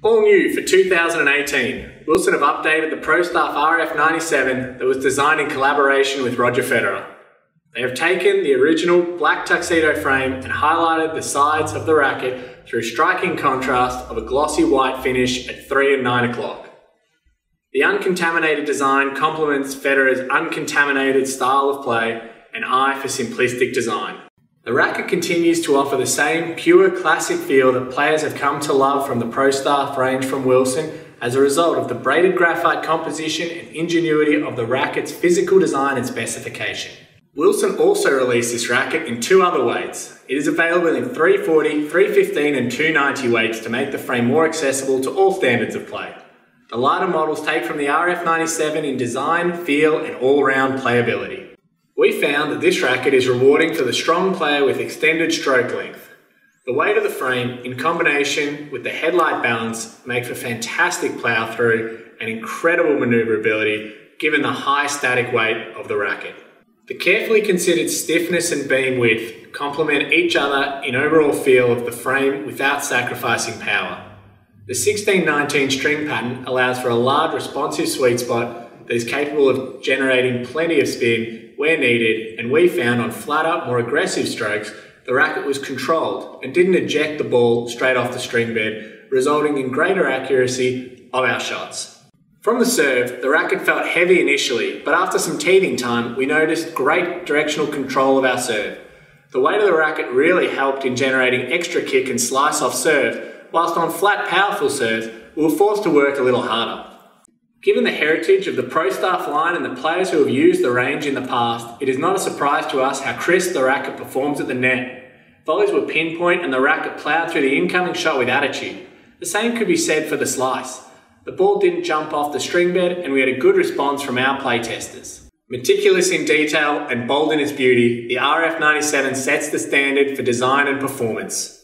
All new for 2018, Wilson have updated the ProStaff RF97 that was designed in collaboration with Roger Federer. They have taken the original black tuxedo frame and highlighted the sides of the racket through striking contrast of a glossy white finish at 3 and 9 o'clock. The uncontaminated design complements Federer's uncontaminated style of play and eye for simplistic design. The racket continues to offer the same pure classic feel that players have come to love from the Pro Staff range from Wilson as a result of the braided graphite composition and ingenuity of the racket's physical design and specification. Wilson also released this racket in two other weights. It is available in 340, 315 and 290 weights to make the frame more accessible to all standards of play. The lighter models take from the RF97 in design, feel and all-round playability. We found that this racket is rewarding for the strong player with extended stroke length. The weight of the frame, in combination with the headlight balance, make for fantastic plow through and incredible maneuverability given the high static weight of the racket. The carefully considered stiffness and beam width complement each other in overall feel of the frame without sacrificing power. The 1619 string pattern allows for a large responsive sweet spot that is capable of generating plenty of spin where needed, and we found on flatter, more aggressive strokes, the racket was controlled and didn't eject the ball straight off the string bed, resulting in greater accuracy of our shots. From the serve, the racket felt heavy initially, but after some teething time, we noticed great directional control of our serve. The weight of the racket really helped in generating extra kick and slice off serve, whilst on flat, powerful serves, we were forced to work a little harder. Given the heritage of the pro staff line and the players who have used the range in the past, it is not a surprise to us how crisp the racket performs at the net. Volleys were pinpoint and the racket ploughed through the incoming shot with attitude. The same could be said for the slice. The ball didn't jump off the string bed and we had a good response from our play testers. Meticulous in detail and bold in its beauty, the RF97 sets the standard for design and performance.